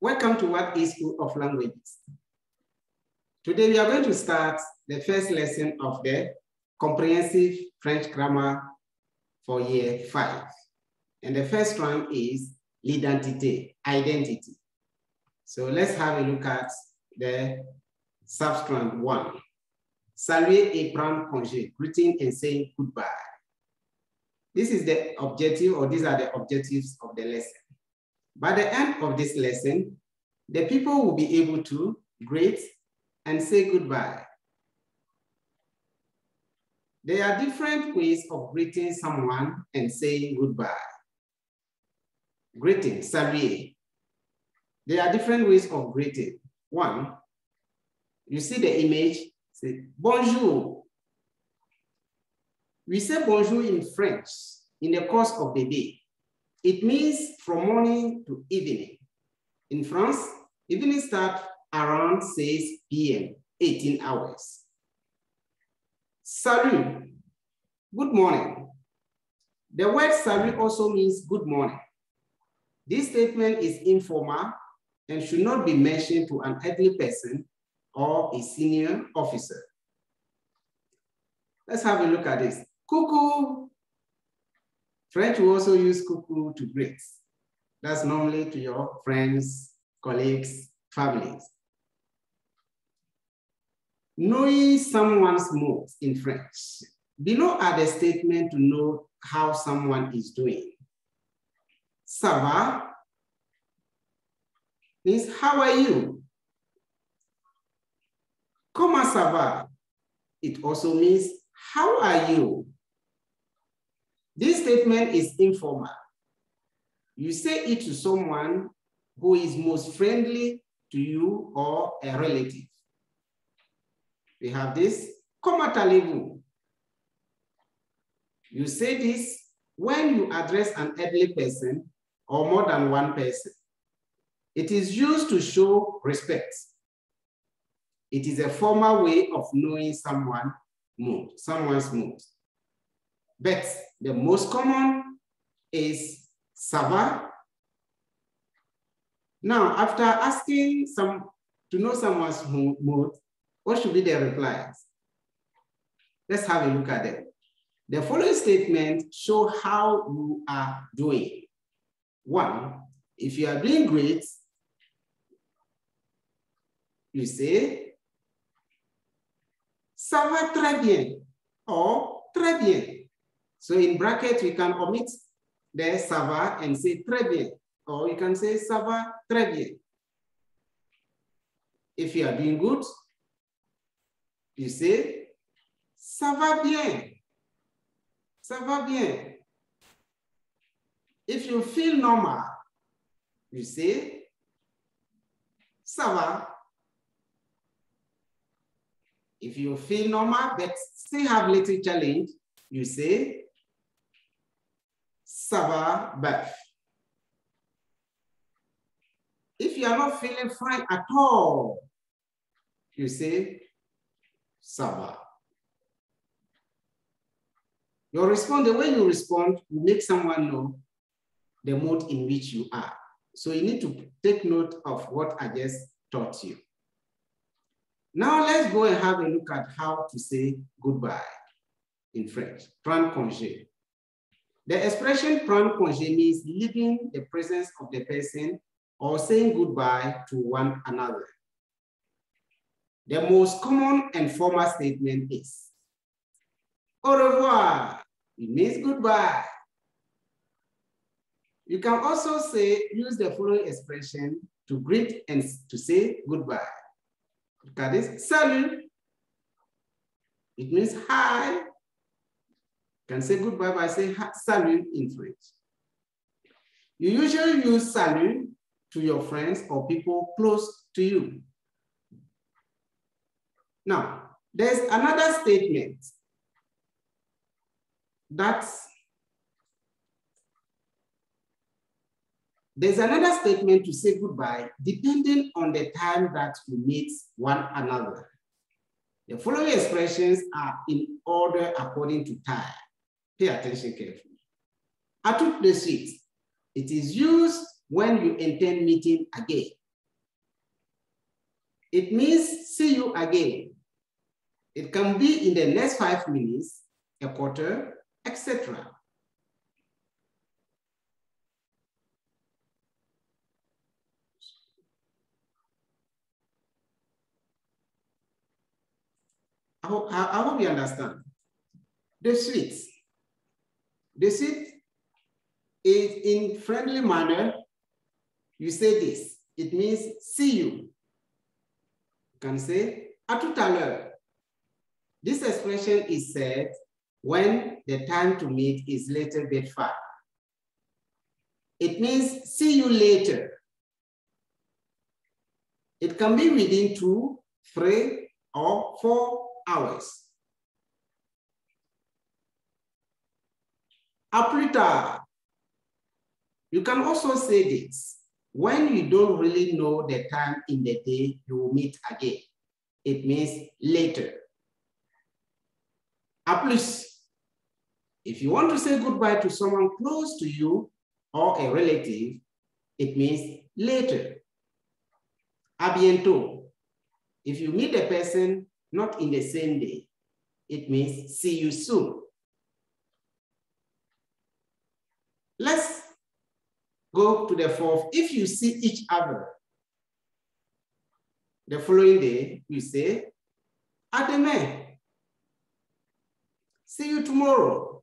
Welcome to Watt eSchool of Languages. Today we are going to start the first lesson of the comprehensive French grammar for year five. And the first one is l'identité, identity. So let's have a look at the substrand one. Saluer et prendre congé, greeting and saying goodbye. This is the objective, or these are the objectives of the lesson. By the end of this lesson, the people will be able to greet and say goodbye. There are different ways of greeting someone and saying goodbye. Greeting, saluer. There are different ways of greeting. One, you see the image, say bonjour. We say bonjour in French in the course of the day. It means from morning to evening. In France, evening start around 6 p.m., 18 hours. Salut, good morning. The word salut also means good morning. This statement is informal and should not be mentioned to an elderly person or a senior officer. Let's have a look at this. Coucou, French will also use coucou to greet. That's normally to your friends, colleagues, families. Knowing someone's mood in French. Below are the statements to know how someone is doing. Ça va means how are you? Comment ça va? It also means how are you? This statement is informal. You say it to someone who is most friendly to you or a relative. We have this, allez-vous? You say this when you address an elderly person or more than one person. It is used to show respect. It is a formal way of knowing someone mood, someone's mood. But the most common is ça va. Now, after asking some to know someone's mood, what should be their replies? Let's have a look at them. The following statement show how you are doing. One, if you are doing great, you say, ça va très bien, or très bien. So in brackets, we can omit the ça va and say très bien, or you can say ça va très bien. If you are doing good, you say ça va bien, ça va bien. If you feel normal, you say ça va. If you feel normal but still have little challenge, you say va, beth. If you are not feeling fine at all, you say va. Your response, the way you respond will make someone know the mode in which you are. So you need to take note of what I just taught you. Now let's go and have a look at how to say goodbye in French, prendre congé. The expression prendre congé means leaving the presence of the person or saying goodbye to one another. The most common and formal statement is au revoir. It means goodbye. You can also say, use the following expression to greet and to say goodbye. Look at this, salut. It means hi. Can say goodbye by saying salut in French. You usually use salut to your friends or people close to you. Now, there's another statement that's There's another statement to say goodbye depending on the time that you meet one another. The following expressions are in order according to time. Pay attention carefully. De suite. It is used when you intend meeting again. It means see you again. It can be in the next five minutes, a quarter, etc. I hope, I hope you understand. The suite. Suite is in friendly manner. You say this. It means see you. You can say à tout à l'heure. This expression is said when the time to meet is little bit far. It means see you later. It can be within two, three, or four hours. Tard. You can also say this. When you don't really know the time in the day you will meet again, it means later. Ah, à plus. If you want to say goodbye to someone close to you or a relative, it means later. À bientôt. If you meet a person not in the same day, it means see you soon. Let's go to the fourth. If you see each other, the following day, you say, demain. See you tomorrow.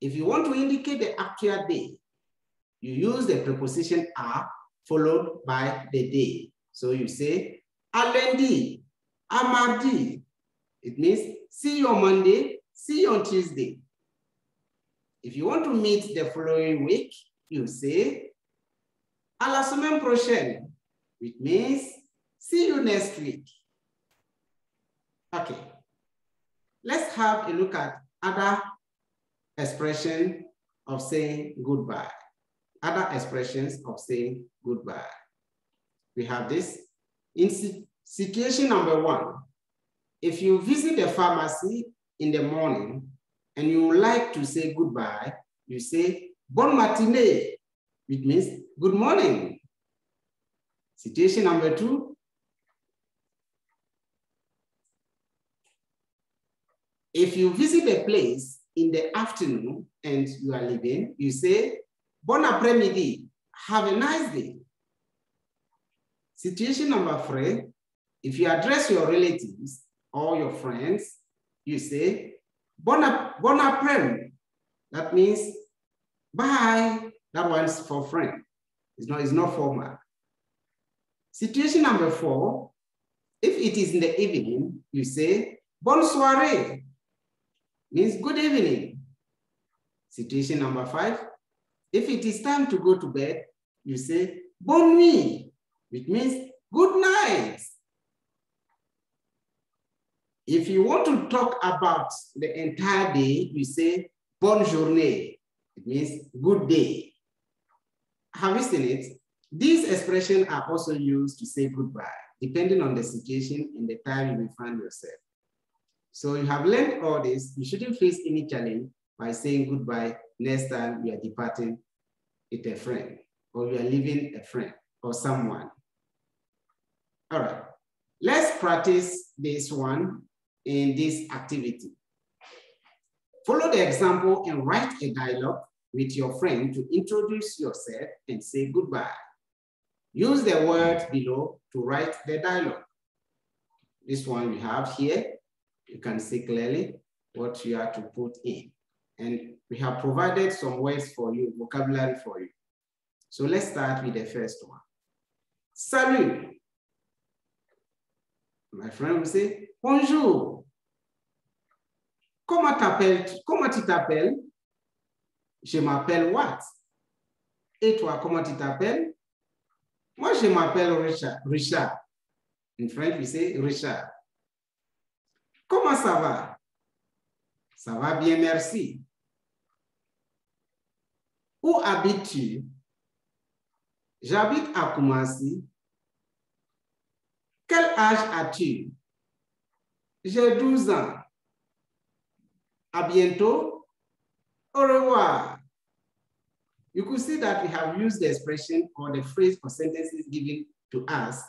If you want to indicate the actual day, you use the preposition à followed by the day. So you say, à mardi. It means see you on Monday, see you on Tuesday. If you want to meet the following week, you say, à la semaine prochaine, which means see you next week. Okay, let's have a look at other expression of saying goodbye. Other expressions of saying goodbye. We have this. In situation number one, if you visit a pharmacy in the morning and you like to say goodbye, you say bon matinee, which means good morning. Situation number two. If you visit a place in the afternoon and you are leaving, you say bon après-midi, have a nice day. Situation number three, if you address your relatives or your friends, you say bon, bon après That means bye. That one's for friend. It's not, it's not formal. Situation number four, if it is in the evening, you say bonne soirée, means good evening. Situation number five, if it is time to go to bed, you say bonne nuit, which means good night. If you want to talk about the entire day, you say bonne journée. It means good day. Have you seen it? These expressions are also used to say goodbye, depending on the situation and the time you find yourself. So you have learned all this. You shouldn't face any challenge by saying goodbye next time you are departing with a friend or you are leaving a friend or someone. All right, let's practice this one in this activity. Follow the example and write a dialogue with your friend to introduce yourself and say goodbye. Use the words below to write the dialogue. This one we have here, you can see clearly what you have to put in. And we have provided some words for you, vocabulary for you. So let's start with the first one. Salut. My friend will say, bonjour. Comment tu t'appelles? Je m'appelle what? Et toi, comment tu t'appelles? Moi, je m'appelle Richard. In French, we say Richard. Comment ça va? Ça va bien, merci. Où habites-tu? J'habite à Koumassi. Quel âge as-tu? J'ai 12 ans. À bientôt. Au revoir. You could see that we have used the expression or the phrase or sentences given to us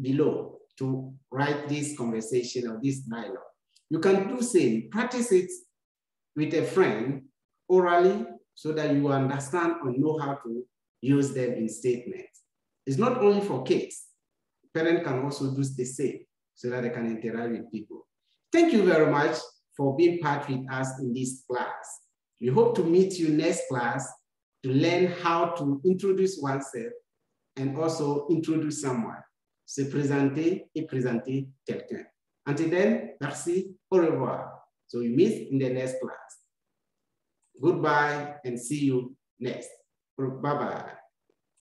below to write this conversation or this dialogue. You can do the same, practice it with a friend orally so that you understand or know how to use them in statements. It's not only for kids. Parents can also do the same so that they can interact with people. Thank you very much for being part with us in this class. We hope to meet you next class to learn how to introduce oneself and also introduce someone. Se présenter et présenter quelqu'un. Until then, merci, au revoir. So we meet in the next class. Goodbye and see you next. Bye-bye.